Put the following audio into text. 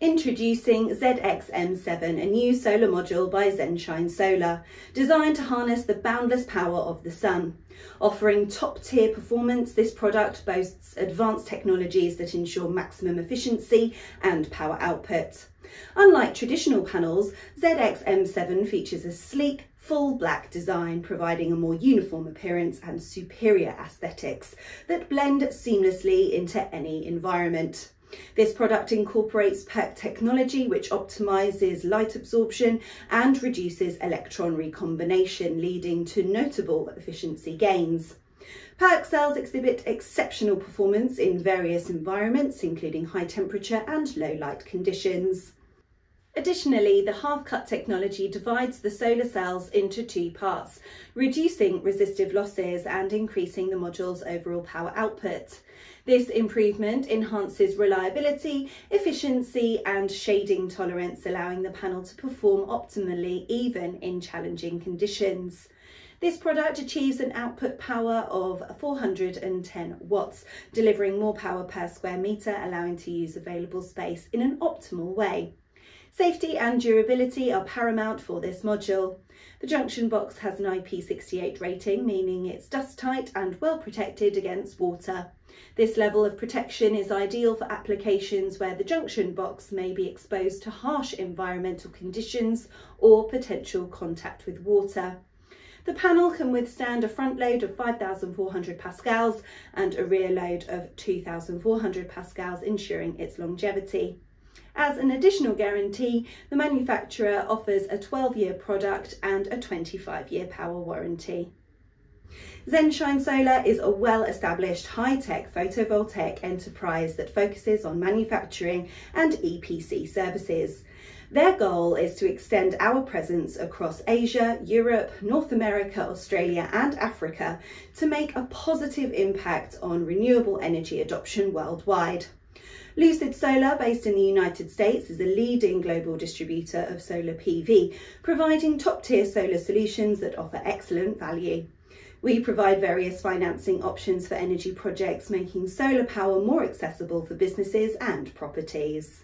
Introducing ZXM7, a new solar module by ZNShine Solar, designed to harness the boundless power of the sun. Offering top tier performance, this product boasts advanced technologies that ensure maximum efficiency and power output. Unlike traditional panels, ZXM7 features a sleek, full black design, providing a more uniform appearance and superior aesthetics that blend seamlessly into any environment. This product incorporates PERC technology, which optimises light absorption and reduces electron recombination, leading to notable efficiency gains. PERC cells exhibit exceptional performance in various environments, including high temperature and low light conditions. Additionally, the half-cut technology divides the solar cells into two parts, reducing resistive losses and increasing the module's overall power output. This improvement enhances reliability, efficiency and shading tolerance, allowing the panel to perform optimally even in challenging conditions. This product achieves an output power of 410 watts, delivering more power per square metre, allowing to use available space in an optimal way. Safety and durability are paramount for this module. The junction box has an IP68 rating, meaning it's dust tight and well protected against water. This level of protection is ideal for applications where the junction box may be exposed to harsh environmental conditions or potential contact with water. The panel can withstand a front load of 5,400 pascals and a rear load of 2,400 pascals, ensuring its longevity. As an additional guarantee, the manufacturer offers a 12-year product and a 25-year power warranty. ZNShine Solar is a well-established high-tech photovoltaic enterprise that focuses on manufacturing and EPC services. Their goal is to extend our presence across Asia, Europe, North America, Australia and Africa to make a positive impact on renewable energy adoption worldwide. Lucid Solar, based in the United States, is a leading global distributor of solar PV, providing top-tier solar solutions that offer excellent value. We provide various financing options for energy projects, making solar power more accessible for businesses and properties.